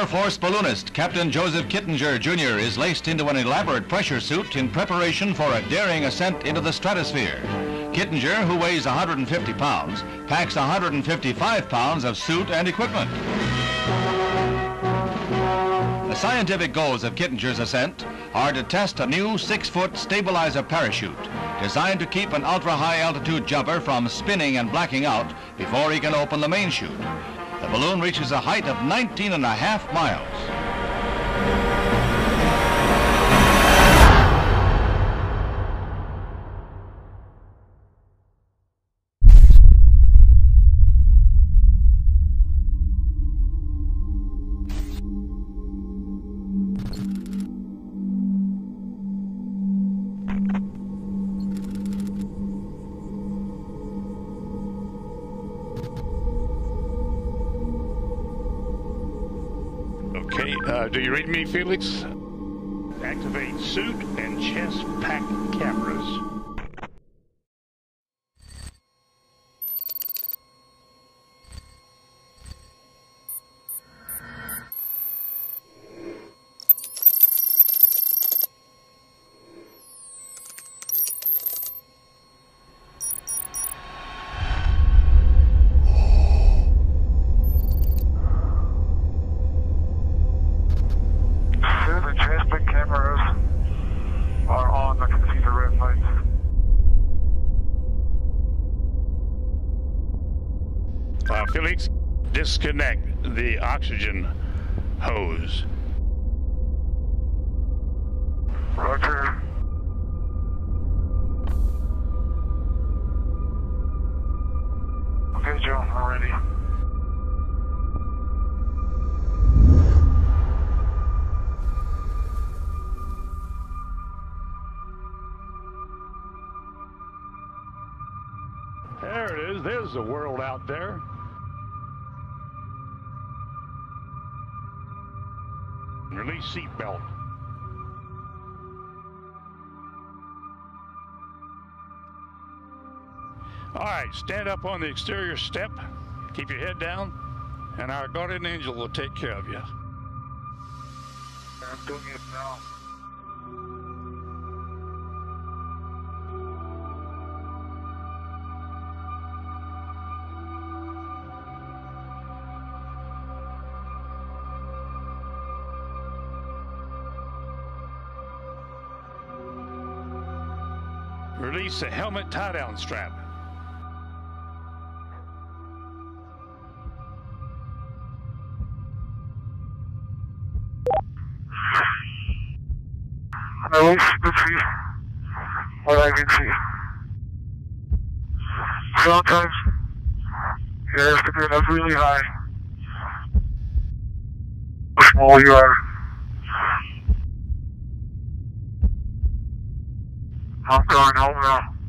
Air Force balloonist Captain Joseph Kittinger Jr. is laced into an elaborate pressure suit in preparation for a daring ascent into the stratosphere. Kittinger, who weighs 150 pounds, packs 155 pounds of suit and equipment. The scientific goals of Kittinger's ascent are to test a new six-foot stabilizer parachute designed to keep an ultra-high altitude jumper from spinning and blacking out before he can open the main chute. The balloon reaches a height of 19 and a half miles. Uh, do you read me, Felix? Activate suit and chest pack cameras. Sir, the transmit cameras are on. I can see the red lights. Uh, Felix, disconnect the oxygen hose. Roger. Okay, Joe, I'm ready. There it is. There's the world out there. Release seatbelt. All right, stand up on the exterior step. Keep your head down, and our guardian angel will take care of you. I'm doing it now. Release the helmet tie-down strap. Release the tree. What I can see. Have to get up really high. The smaller you are. I'll throw an over.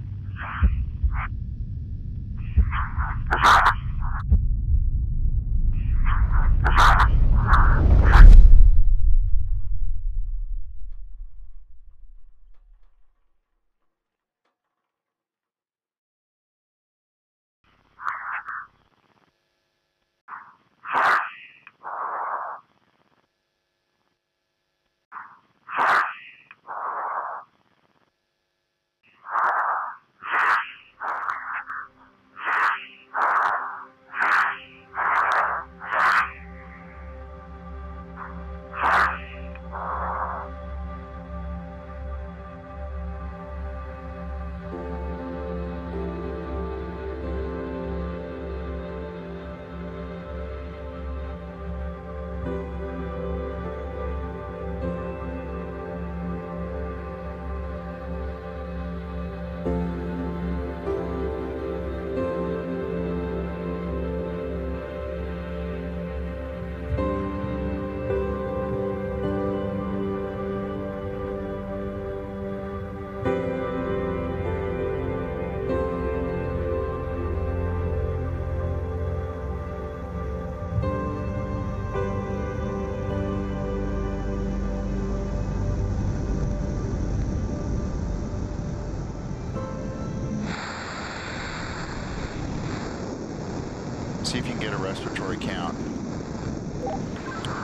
can get a respiratory count.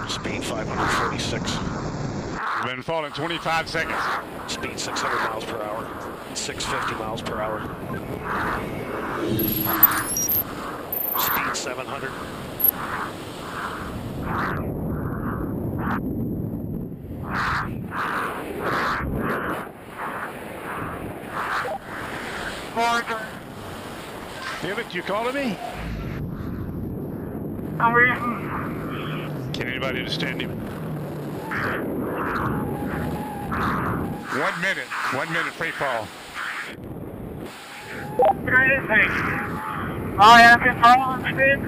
Speed 546. You've been falling 25 seconds. Speed 600 miles per hour. 650 miles per hour. Speed 700. Morgan. David, you calling me? I'm. Can anybody understand him? One minute. One minute free fall. Anything. I have been following speed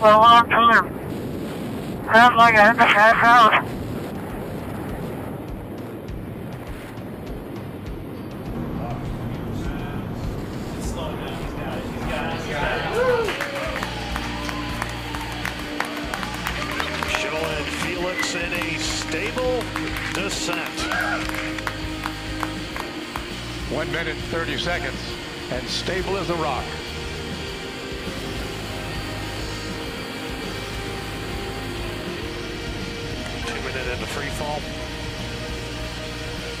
for a long time. Sounds like I have to pass out. Stable descent. One minute, 30 seconds, and stable as a rock. Two minute into free fall.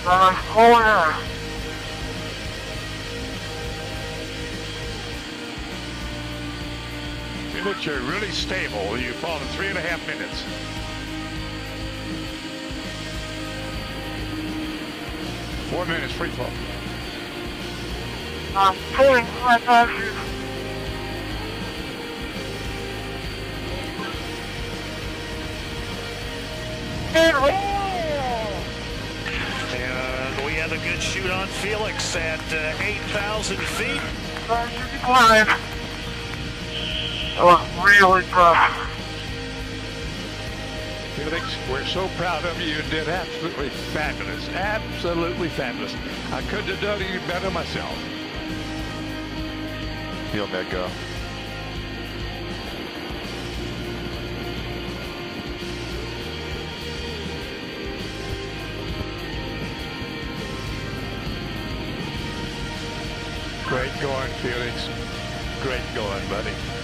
Uh, oh yeah. Felix, you're really stable. You fall in three and a half minutes. Four minutes free fall. I'm pulling my parachute. And And we had a good chute on Felix at uh, 8,000 feet. parachute climb. That was really tough. Felix, we're so proud of you. You did absolutely fabulous. Absolutely fabulous. I couldn't have done any better myself. He'll let go. Great going, Felix. Great going, buddy.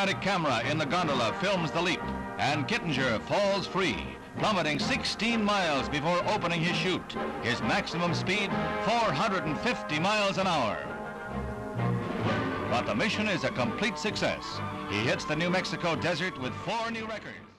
Automatic camera in the gondola films the leap, and Kittinger falls free, plummeting 16 miles before opening his chute. His maximum speed, 450 miles an hour. But the mission is a complete success. He hits the New Mexico desert with four new records.